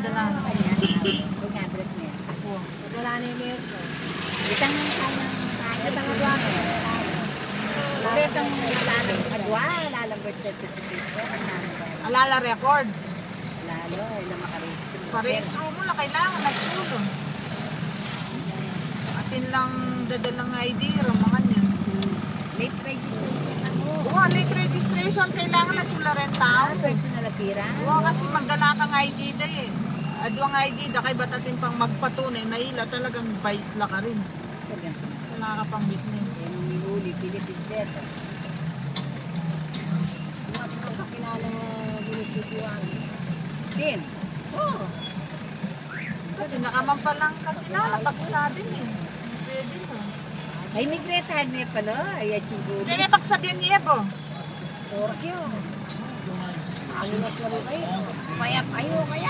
Padala na. Kanya, yung address niya. Wala na yung mayor ko. Isang kanyang kaya Ito nga doon eh. Ulit ang lalang adwa, lalang birth certificate ko. Alala record. Lalo, ilang makarestro. Parehistro mo na kailangan na chulo. Atin lang dadalang ID, mga niya. Late registration na mo. Oo, late registration, kailangan na chula rin tao. Ah, personal appearance. Oo, kasi magdala kang ID day eh. Adwang ID da, kay ba't atin pang magpatunay, naila talagang bait la ka rin. Ganito. Wala ka pang witness. Yan ang nihuli, Philippines Letter. Mga kakilala mo munisipyo ang. Din. Oo. Kasi nakaman pa lang kakilala, pagsabi niya. Pwede mo. Ay, nag-retard niya pala. Ay, at siguro. Hindi may pagsabihan ni Ebo. Oras yun. Ang inas na rin kayo. Kaya kayo, kaya ano